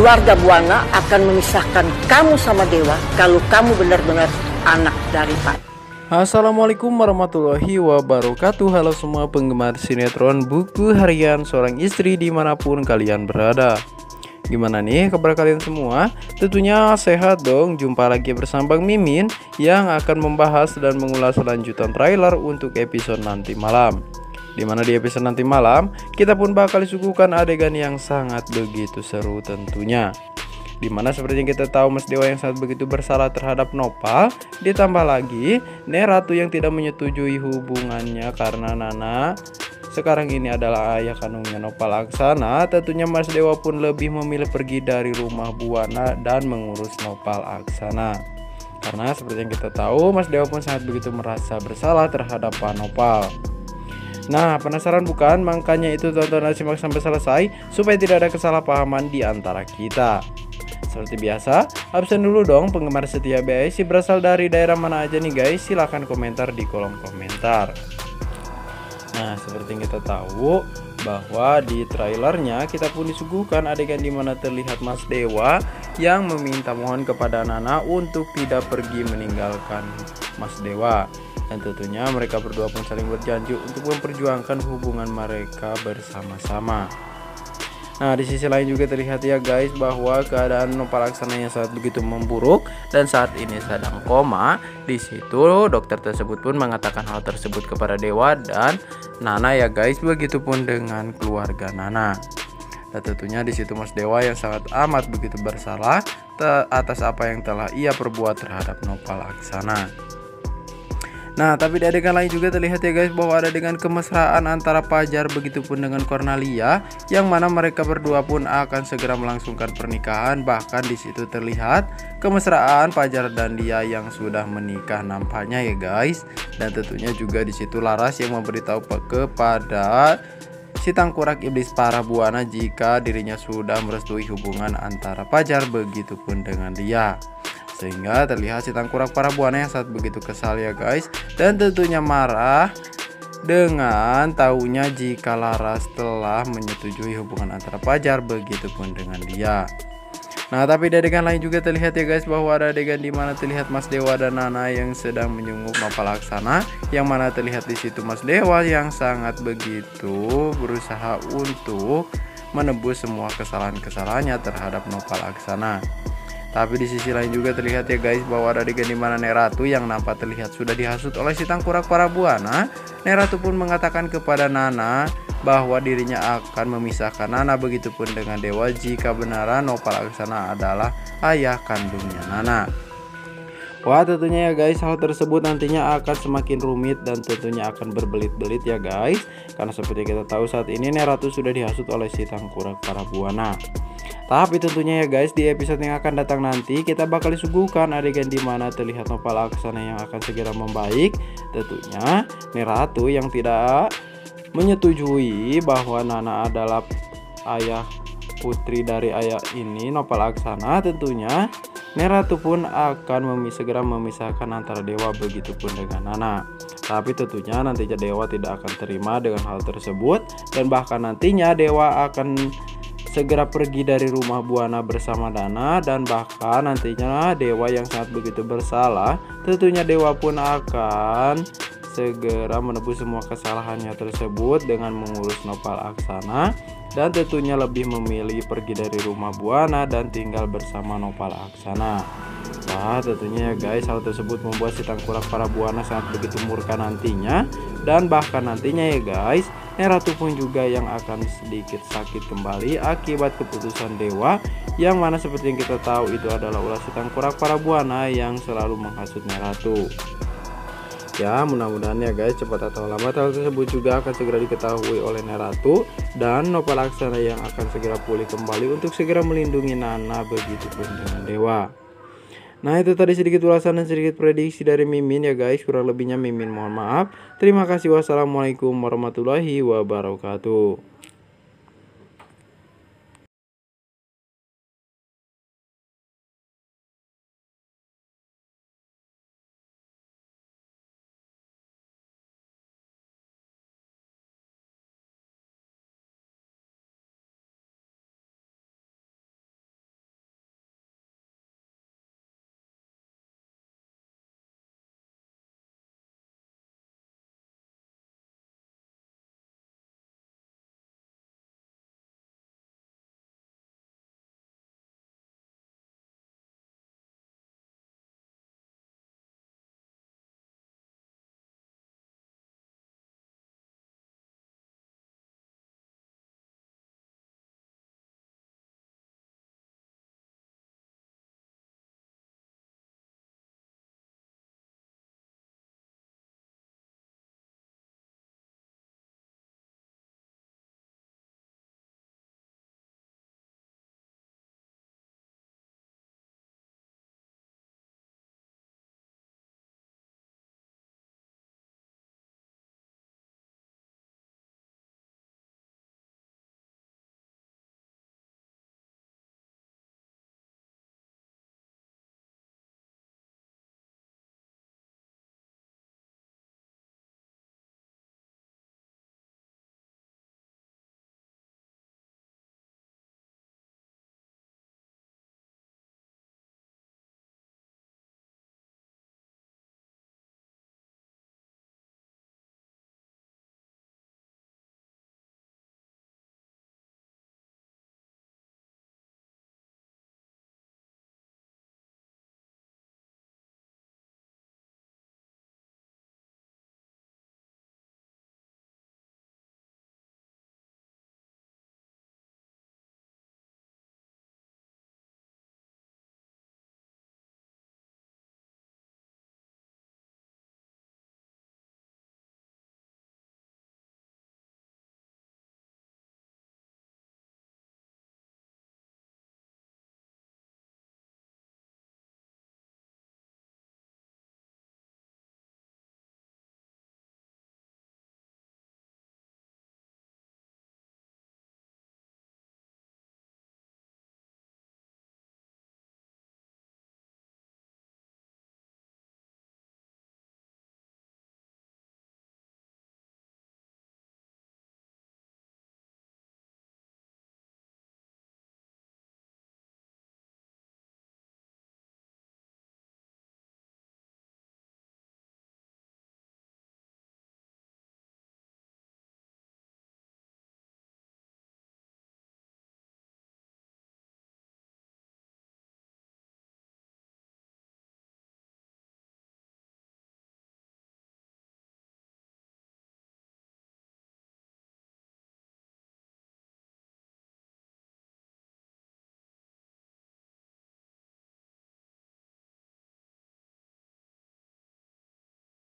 keluarga Buana akan memisahkan kamu sama Dewa kalau kamu benar-benar anak dari Pak. Assalamualaikum warahmatullahi wabarakatuh Halo semua penggemar sinetron buku harian seorang istri di mana pun kalian berada Gimana nih kabar kalian semua? Tentunya sehat dong Jumpa lagi bersama Bang Mimin Yang akan membahas dan mengulas lanjutan trailer untuk episode nanti malam Di mana di episode nanti malam Kita pun bakal disuguhkan adegan yang sangat begitu seru tentunya. Di mana seperti yang kita tahu Mas Dewa yang sangat begitu bersalah terhadap Nopal Ditambah lagi Neratu yang tidak menyetujui hubungannya karena Nana. Sekarang ini adalah ayah kandungnya Nopal Aksana Tentunya Mas Dewa pun lebih memilih pergi dari rumah Buana dan mengurus Nopal Aksana Karena seperti yang kita tahu Mas Dewa pun sangat begitu merasa bersalah terhadap Pak Nopal Nah, penasaran bukan? Makanya itu tonton simak sampai selesai supaya tidak ada kesalahpahaman di antara kita. Seperti biasa, absen dulu dong penggemar setia BIC berasal dari daerah mana aja nih guys? Silahkan komentar di kolom komentar. Nah, seperti yang kita tahu bahwa di trailernya kita pun disuguhkan adegan di mana terlihat Mas Dewa yang meminta mohon kepada Nana untuk tidak pergi meninggalkan Mas Dewa. Dan tentunya mereka berdua pun saling berjanji untuk memperjuangkan hubungan mereka bersama-sama. Nah, di sisi lain juga terlihat ya guys bahwa keadaan Nopal yang sangat begitu memburuk dan saat ini sedang koma. Di situ dokter tersebut pun mengatakan hal tersebut kepada Dewa dan Nana ya guys, begitupun dengan keluarga Nana. Dan tentunya di situ Mas Dewa yang sangat amat begitu bersalah atas apa yang telah ia perbuat terhadap Nopal Aksana. Nah, tapi di adegan lain juga terlihat ya guys bahwa ada dengan kemesraan antara Pajar begitupun dengan Cornelia yang mana mereka berdua pun akan segera melangsungkan pernikahan. Bahkan di situ terlihat kemesraan Pajar dan dia yang sudah menikah nampaknya ya guys. Dan tentunya juga di situ Laras yang memberitahu kepada si tangkurak iblis para buana jika dirinya sudah merestui hubungan antara Pajar begitupun dengan dia sehingga terlihat si tangkurak para buana yang saat begitu kesal ya guys dan tentunya marah dengan tahunya jika Laras telah menyetujui hubungan antara Pajar begitupun dengan dia Nah tapi di adegan lain juga terlihat ya guys bahwa ada adegan di mana terlihat Mas Dewa dan Nana yang sedang menyungguh Nopal Aksana yang mana terlihat di situ Mas Dewa yang sangat begitu berusaha untuk menebus semua kesalahan-kesalahannya terhadap Nopal Aksana. Tapi di sisi lain juga terlihat ya guys bahwa ada adegan di mana Neratu yang nampak terlihat sudah dihasut oleh si tangkurak para buana. Neratu pun mengatakan kepada Nana bahwa dirinya akan memisahkan Nana begitupun dengan Dewa jika benaran Nopal Aksana adalah ayah kandungnya Nana. Wah tentunya ya guys hal tersebut nantinya akan semakin rumit dan tentunya akan berbelit-belit ya guys Karena seperti kita tahu saat ini Neratu sudah dihasut oleh si tangkurak para buana tapi tentunya ya guys di episode yang akan datang nanti kita bakal disuguhkan adegan di mana terlihat Nopal Aksana yang akan segera membaik. Tentunya Neratu yang tidak menyetujui bahwa Nana adalah ayah putri dari ayah ini Nopal Aksana tentunya Neratu pun akan memis segera memisahkan antara dewa begitupun dengan Nana. Tapi tentunya nantinya dewa tidak akan terima dengan hal tersebut dan bahkan nantinya dewa akan segera pergi dari rumah Buana bersama Dana dan bahkan nantinya dewa yang sangat begitu bersalah tentunya dewa pun akan segera menebus semua kesalahannya tersebut dengan mengurus Nopal Aksana dan tentunya lebih memilih pergi dari rumah Buana dan tinggal bersama Nopal Aksana. Wah tentunya ya guys hal tersebut membuat si tangkurak para Buana sangat begitu murka nantinya dan bahkan nantinya ya guys Neratu pun juga yang akan sedikit sakit kembali akibat keputusan dewa yang mana seperti yang kita tahu itu adalah ulas tangkurak para buana yang selalu menghasut Neratu. Ya mudah-mudahan ya guys cepat atau lambat hal tersebut juga akan segera diketahui oleh Neratu dan Nopal Aksana yang akan segera pulih kembali untuk segera melindungi Nana begitu pun dengan Dewa. Nah itu tadi sedikit ulasan dan sedikit prediksi dari Mimin ya guys. Kurang lebihnya Mimin mohon maaf. Terima kasih. Wassalamualaikum warahmatullahi wabarakatuh